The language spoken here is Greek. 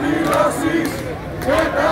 διαδηλώσεις και τα.